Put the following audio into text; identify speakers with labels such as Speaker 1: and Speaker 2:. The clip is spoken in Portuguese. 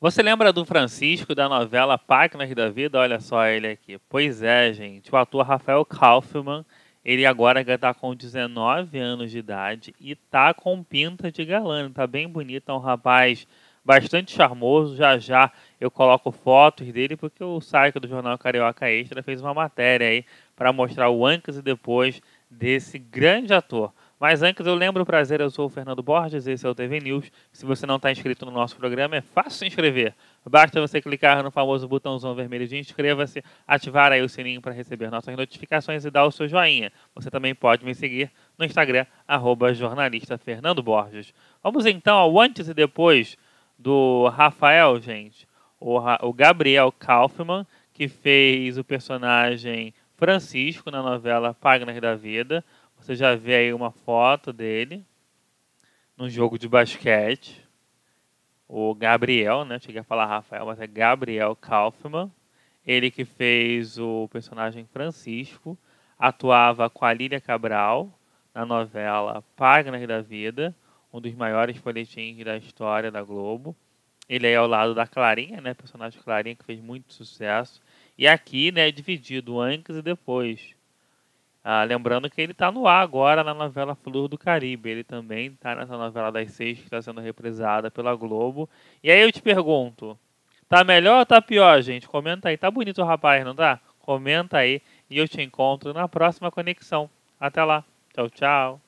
Speaker 1: Você lembra do Francisco da novela Páginas da Vida? Olha só ele aqui. Pois é, gente. O ator Rafael Kaufman, ele agora está com 19 anos de idade e tá com pinta de galã. Tá bem bonito, é um rapaz bastante charmoso. Já já eu coloco fotos dele porque o site do Jornal Carioca Extra fez uma matéria aí para mostrar o antes e depois desse grande ator. Mas antes eu lembro o prazer, eu sou o Fernando Borges, esse é o TV News. Se você não está inscrito no nosso programa, é fácil se inscrever. Basta você clicar no famoso botãozão vermelho de inscreva-se, ativar aí o sininho para receber nossas notificações e dar o seu joinha. Você também pode me seguir no Instagram, arroba jornalista Fernando Borges. Vamos então ao antes e depois do Rafael, gente. O, o Gabriel Kaufman, que fez o personagem Francisco na novela Páginas da Vida. Você já vê aí uma foto dele num jogo de basquete. O Gabriel, né? Cheguei a falar Rafael, mas é Gabriel Kaufman. Ele que fez o personagem Francisco, atuava com a Lília Cabral na novela Páginas da Vida, um dos maiores folhetins da história da Globo. Ele é ao lado da Clarinha, né? Personagem Clarinha que fez muito sucesso. E aqui, né, dividido antes e depois. Ah, lembrando que ele está no ar agora na novela Flor do Caribe. Ele também está nessa novela das seis que está sendo reprisada pela Globo. E aí eu te pergunto, tá melhor ou tá pior, gente? Comenta aí. Tá bonito o rapaz, não tá? Comenta aí e eu te encontro na próxima conexão. Até lá. Tchau, tchau.